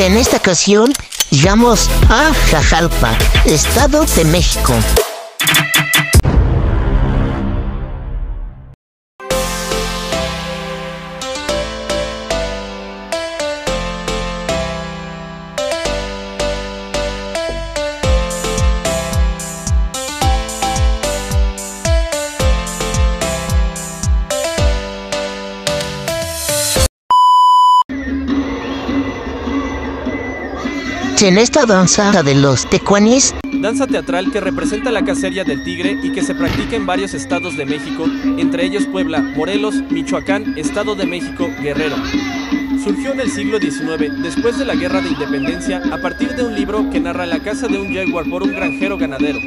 En esta ocasión, llegamos a Jajalpa, Estado de México. En esta danza de los tecuanis, Danza teatral que representa la cacería del tigre y que se practica en varios estados de México, entre ellos Puebla, Morelos, Michoacán, Estado de México, Guerrero. Surgió en el siglo XIX, después de la Guerra de Independencia, a partir de un libro que narra la caza de un jaguar por un granjero ganadero.